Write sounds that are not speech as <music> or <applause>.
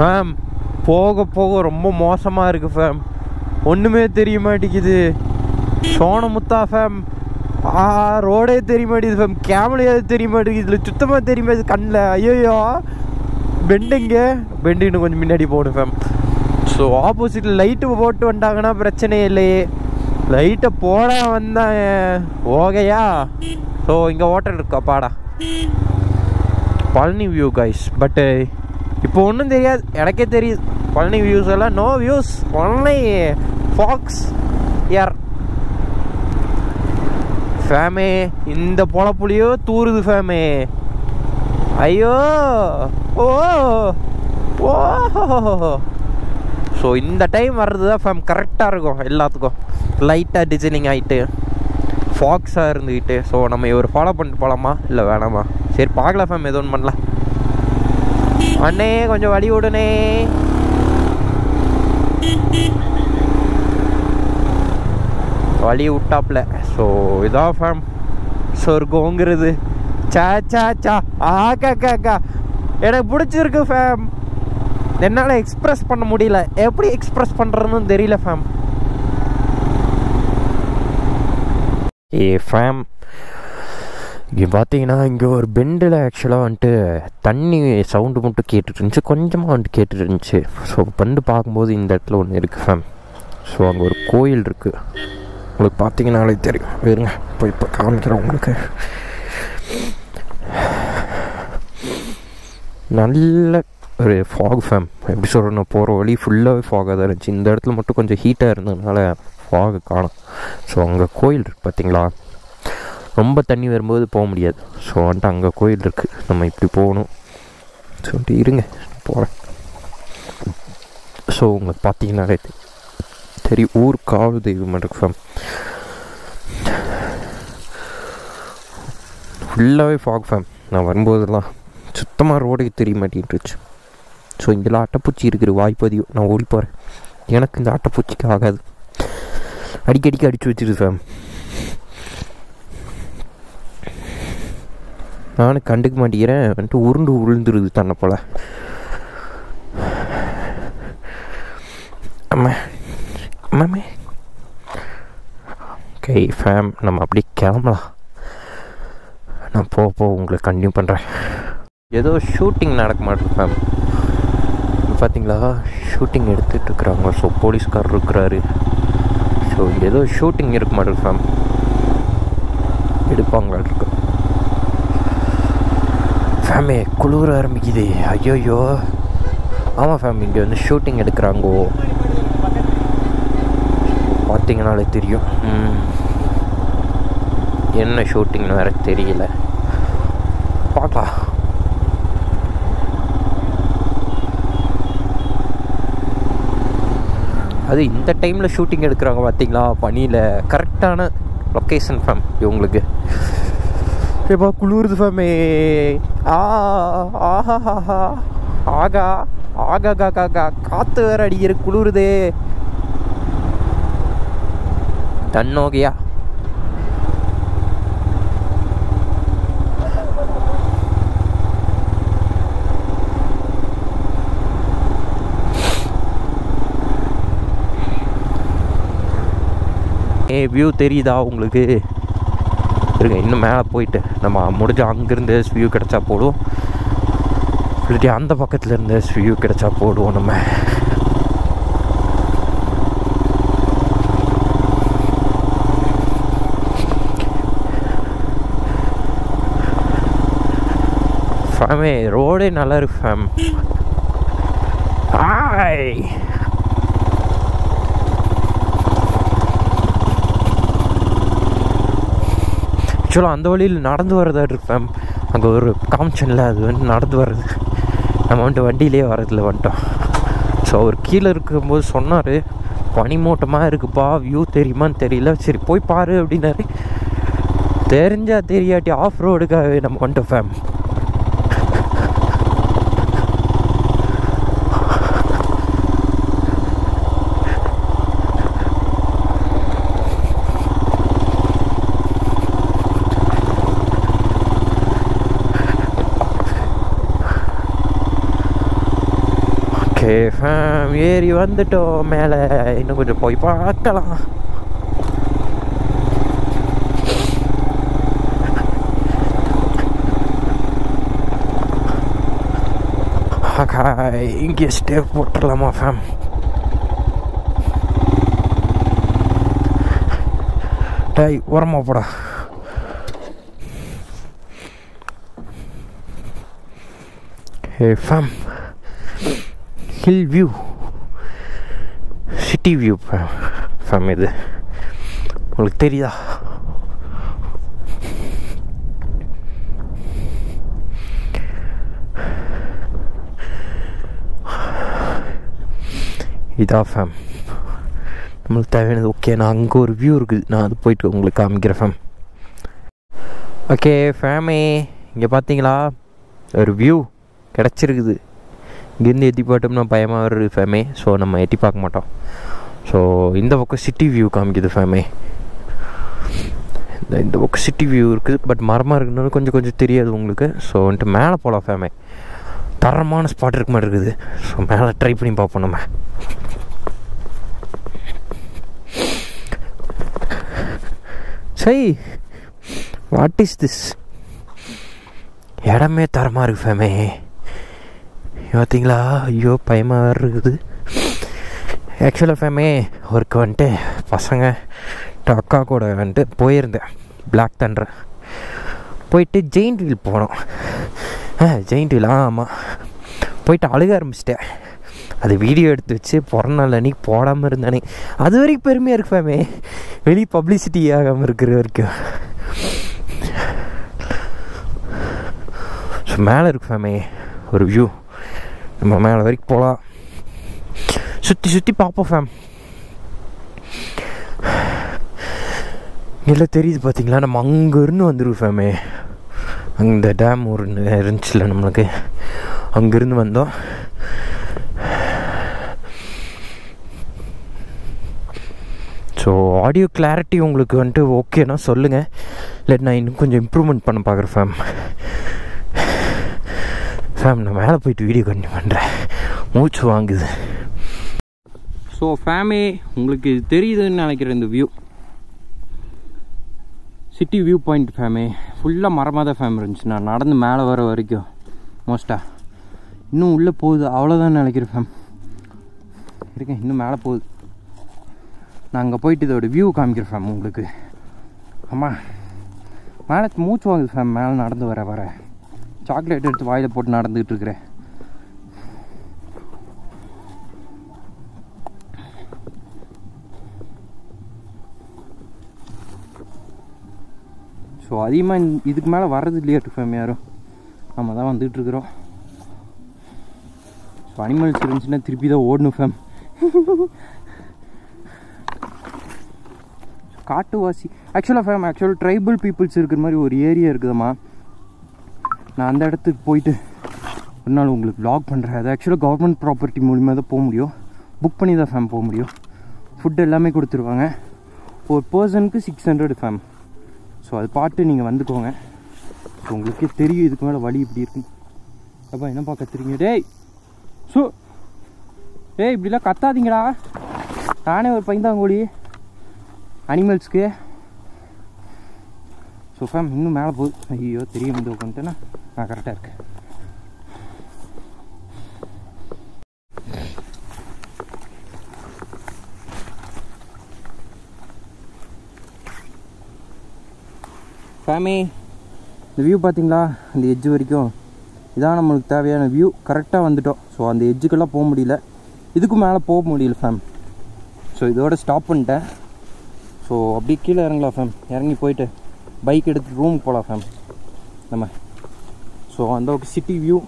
Fame போக போக ரொம்ப மோசமாக இருக்குது ஃபேம் ஒன்றுமே தெரிய மாட்டேங்குது. சோனமுத்தா ஃபேம் ஆ ரோடே தெரிய மாட்டேங்குது ஃபேம் கேமலையாவது தெரிய மாட்டேங்குது இதில் சுத்தமாக தெரிய மாட்டேங்குது கண்ணில். ஐயோயோ. பெண்டுங்க பெண்டுன்னு கொஞ்சம் முன்னாடி போகணும் ஃபேம் ஸோ ஆப்போசிட்டில் லைட்டு போட்டு வந்தாங்கன்னா பிரச்சனையே இல்லையே. லைட்டை போட வந்தேன் ஓகையா? ஸோ இங்கே ஹோட்டல் இருக்கா? பாடா. பழனி வியூ கைஸ் பட்டு இப்போ ஒன்றும் தெரியாது. எனக்கே தெரியுது. பழனி வியூஸ் எல்லாம் நோ வியூஸ் ஒன்லி ஃபாக்ஸ் ஏர் ஃபேமே இந்த பொழப்புலையோ தூருது ஃபேமே ஐயோ! ஓ! ஓ! ஸோ இந்த டைம் வர்றது தான் ஃபேம் கரெக்டாக இருக்கும் எல்லாத்துக்கும். லைட்டாக டிசைனிங் ஆகிட்டு ஃபாக்ஸாக இருந்துக்கிட்டு ஸோ நம்ம இவர் ஃபாலோ பண்ணிட்டு போகலாமா இல்லை வேணாமா? சரி பார்க்கலாம் ஃபேம் எதுவும் பண்ணலாம். அண்ணே கொஞ்சம் வழி விடுனே. வழி விட்டாப்ல ஸோ இதான் ஃபேம் சொர்க்கோங்கிறது. சா சா சா. ஆக்கா காக்கா எனக்கு பிடிச்சிருக்கு ஃபேம் என்னால் எக்ஸ்ப்ரெஸ் பண்ண முடியல. எப்படி எக்ஸ்ப்ரெஸ் பண்ணுறதுன்னு தெரியல ஃபேம் ஏ ஃபேம் இங்கே பார்த்தீங்கன்னா இங்கே ஒரு பெண்டில் ஆக்சுவலாக வந்துட்டு தண்ணி சவுண்டு மட்டும் கேட்டுட்டு இருந்துச்சு கொஞ்சமாக வந்துட்டு கேட்டுட்டு இருந்துச்சு ஸோ வந்து பார்க்கும்போது இந்த இடத்துல ஒன்று இருக்குது ஃபேம் ஸோ அங்கே ஒரு கோயில் இருக்குது உங்களுக்கு பார்த்தீங்கன்னாலே தெரியும். வேறுங்க போய் இப்போ காமிக்கிறேன் உங்களுக்கு. நல்ல ஒரு ஃபாக் ஃபேம் எப்படி சொல்கிறேன் போகிற வழி ஃபுல்லாகவே ஃபாகாக தான் இருந்துச்சு. இந்த இடத்துல மட்டும் கொஞ்சம் ஹீட்டாக இருந்ததுனால ஃபாகு காணும். ஸோ அங்கே கோயில் இருக்குது பார்த்தீங்களா ரொம்ப தண்ணி வரும்போது போக முடியாது. ஸோ வந்துட்டு அங்கே கோயில் இருக்குது நம்ம இப்படி போகணும். சொல்லிட்டு இருங்க. போகிறேன் ஸோ உங்களுக்கு பார்த்தீங்கன்னாலே சரி ஊர் காவல் தெய்வம் ஃபேம் ஃபுல்லாகவே ஃபாக் ஃபேம் நான் வரும்போதெல்லாம் சுத்தமாக ரோடுக்கு தெரிய மாட்டேன்ட்டுருச்சு ஸோ இங்கெல்லாம் அட்டைப்பூச்சி இருக்கிற வாய்ப்பதிவு. நான் ஓடி போகிறேன் எனக்கு இந்த அட்டைப்பூச்சிக்கு ஆகாது. அடிக்கடிக்கு அடித்து வச்சிருது ஃபேம் நானும் கண்டுக்க மாட்டேங்கிறேன். வந்துட்டு உருண்டு உருந்துருது தன்னை போல். அம்மா அம்மாமே. ஓகே ஃபேம் நம்ம அப்படியே கிளம்பலாம். நான் போக போக உங்களை கண்டினியூ பண்ணுறேன் ஏதோ ஷூட்டிங் நடக்க மாட்டேன் ஃபேம் பார்த்தீங்களா ஷூட்டிங் எடுத்துகிட்டு இருக்கிறாங்க ஸோ போலீஸ்கார் இருக்கிறாரு. ஸோ ஏதோ ஷூட்டிங் இருக்க மாட்டேன் ஃபேம் எடுப்பாங்களா இருக்கு ஃபேமே eh, குளிர ஆரம்பிக்குது. ஐயோயோ. ஆமாம் ஃபேம் இங்கே வந்து ஷூட்டிங் எடுக்கிறாங்கோ. பார்த்தீங்கனாலே தெரியும். என்ன ஷூட்டிங்னு வேற தெரியல. பார்க்கலாம் அது இந்த டைமில் ஷூட்டிங் எடுக்கிறாங்க பார்த்தீங்களா பனியில் கரெக்டான லொக்கேஷன் ஃபேம் இவங்களுக்கு. எப்போ குளிருது ஃபமே ஆ ஆஹா ஆகா ஆகா கா கா கா காற்று வேற அடிக்கிற குளிருதே. தன்னோகியா? ஏ வியூ தெரியுதா உங்களுக்கு? இருங்க இன்னும் மேலே போயிட்டு நம்ம முடிஞ்ச அங்கேருந்து வியூ கிடச்சா போடுவோம். இல்லாட்டி அந்த பக்கத்தில் இருந்து வியூ கிடச்சா போடுவோம் நம்ம. ஃபேமே ரோடே நல்லா இருக்கு ஃபேம் ஆய். ஆக்சுவலாக அந்த வழியில் நடந்து வரதாக இருப்பேன் ஃபேம் அங்கே ஒரு காமிச்சனில் அது வந்து நடந்து வர்றது. நம்ம வந்துட்டு வண்டியிலே வரதில்ல வந்துட்டோம். ஸோ அவர் கீழே இருக்கும்போது சொன்னார் பனிமூட்டமாக இருக்குப்பா வியூ தெரியுமான்னு தெரியல. சரி போய் பாரு அப்படின்னாரு. தெரிஞ்சால் தெரியாட்டி ஆஃப் ரோடுக்காகவே நம்ம வந்துட்டோம் ஃபேம் ஓகே ஃபேம் ஏறி வந்துட்டோம் மேலே. இன்னும் கொஞ்சம் போய் பார்க்கலாம். இங்கே ஸ்டே போட்டுடலாமா ஃபேம் டை உரமா போடா. Hey fame hill view city view fame இது. உங்களுக்கு தெரியுதா? இதா ஃபேம் நம்மளுக்கு தேவையானது ஓகே நான் அங்கே ஒரு வியூ இருக்குது நான் அது போயிட்டு உங்களுக்கு காமிக்கிறேன் ஃபேம் ஓகே ஃபேமே இங்கே பார்த்தீங்களா ஒரு வியூ கிடச்சிருக்குது. இங்கேருந்து எட்டி பார்த்தோம்னா பயமாக வருது ஃபேமே ஸோ நம்ம எட்டி பார்க்க மாட்டோம். ஸோ இந்த பக்கம் சிட்டி வியூ காமிக்குது ஃபேமே இந்த இந்த பக்கம் சிட்டி வியூ இருக்குது. பட் மரமாக இருக்குனாலும் கொஞ்சம் கொஞ்சம் தெரியாது உங்களுக்கு. ஸோ வந்துட்டு மேலே போகலாம் ஃபேமே தரமான ஸ்பாட் இருக்க மாதிரி இருக்குது. ஸோ மேலே ட்ரை பண்ணி பார்ப்போம் நம்ம. சரி வாட் இஸ் திஸ் இடமே தரமாக இருக்கு ஃபேமே பார்த்தீங்களா? ஐயோ பயமாக வேறு இருக்குது ஆக்சுவலாக ஃபேமே ஒர்க் வந்துட்டு பசங்க அக்கா கூட வந்துட்டு போயிருந்தேன். பிளாக் தண்டர் போயிட்டு ஜெயின்ட் வீல் போனோம். ஆ ஜெயின்ட் வீல் ஆமாம் போயிட்டு அழுக ஆரம்பிச்சிட்டேன். அது வீடியோ எடுத்து வச்சு பிறந்த நாள் அன்னைக்கு போடாமல் இருந்தானே அது வரைக்கும் பெருமையாக இருக்கு ஃபேமே வெளியே பப்ளிசிட்டி ஆகாமல் இருக்கிற வரைக்கும். ஸோ மேலே இருக்கு ஃபேமே ஒரு வியூ நம்ம மேலே வரைக்கும் போகலாம் சுற்றி சுற்றி பார்ப்போம் ஃபேம் எல்லாம் தெரியுது பார்த்தீங்களா நம்ம அங்கேருந்து வந்துருவோம் ஃபேமே அந்த டேம் ஒரு இருந்துச்சுல நம்மளுக்கு. அங்கேருந்து வந்தோம். ஸோ ஆடியோ கிளாரிட்டி உங்களுக்கு வந்துட்டு ஓகேனா சொல்லுங்கள் இல்லை நான் இன்னும் கொஞ்சம் இம்ப்ரூவ்மெண்ட் பண்ண பார்க்குறேன் ஃபேம் ஃபேம் நான் மேலே போயிட்டு வீடியோ கண்டினியூ பண்ணுறேன் மூச்சு வாங்குது. ஸோ ஃபேமே உங்களுக்கு தெரியுதுன்னு நினைக்கிறேன் இந்த வியூ சிட்டி வியூ பாயிண்ட் ஃபேமே ஃபுல்லாக மரமாக தான் ஃபேம் இருந்துச்சு. நான் நடந்து மேலே வர வரைக்கும் மோஸ்ட்டாக இன்னும் உள்ளே போகுது. அவ்வளோதான் நினைக்கிறேன் ஃபேம் இருக்கேன். இன்னும் மேலே போகுது. நான் அங்கே போயிட்டு இதோட வியூ காமிக்கிறேன் ஃபேம் உங்களுக்கு. ஆமாம் மேலே மூச்சு வாங்குது ஃபேம் மேலே நடந்து வர வர. சாக்லேட் எடுத்து வாயில் போட்டு நடந்துகிட்டு இருக்கிறேன். ஸோ அதிகமாக இதுக்கு மேலே வர்றது இல்லையா ஃபேம் யாரும் நம்ம தான் வந்துகிட்டு இருக்கிறோம். ஸோ அனிமல்ஸ் இருந்துச்சுன்னா திருப்பி தான் ஓடணும் ஃபேம் <laughs> காட்டுவாசி. ஆக்சுவலாக ஃபேம் ஆக்சுவலாக ட்ரைபல் பீப்புள்ஸ் இருக்கிற மாதிரி ஒரு ஏரியா இருக்குதும்மா. நான் அந்த இடத்துக்கு போயிட்டு ஒரு நாள் உங்களுக்கு ப்ளாக் பண்ணுறேன் அது ஆக்சுவலாக கவர்மெண்ட் ப்ராப்பர்ட்டி மூலிமா தான் போக முடியும். புக் பண்ணி தான் ஃபேம் போக முடியும். ஃபுட் எல்லாமே கொடுத்துருவாங்க. ஒரு பர்சனுக்கு சிக்ஸ் ஹண்ட்ரட் ஃபேம் ஸோ அது பார்த்து நீங்கள் வந்துக்கோங்க. ஸோ உங்களுக்கே தெரியும் இதுக்கு மேலே வழி இப்படி இருக்கு. அப்பா என்னப்பா கத்துறீங்க டேய்! ஸோ டேய் இப்படிலாம் கத்தாதீங்கடா. நானே ஒரு பைந்தாங்கோழி அனிமல்ஸ்க்கு ஸோ ஃபேம் இன்னும் மேலே போகுது ஐயோ தெரியும் வந்து உட்காந்துட்டேன்னா நான் கரெக்டாக இருக்கேன் ஃபேமி இந்த வியூ பார்த்தீங்களா அந்த எட்ஜ் வரைக்கும். இதான் நம்மளுக்கு தேவையான வியூ கரெக்டாக வந்துட்டோம். ஸோ அந்த எட்ஜுக்கெல்லாம் போக முடியல. இதுக்கும் மேலே போக முடியல ஃபேம் ஸோ இதோட ஸ்டாப் பண்ணிட்டேன். ஸோ அப்படியே கீழே இறங்கலாம் ஃபேம் இறங்கி போயிட்டு பைக் எடுத்து ரூமுக்கு போகலாம் ஃபேம் நம்ம. ஸோ அந்த ஒரு சிட்டி வியூ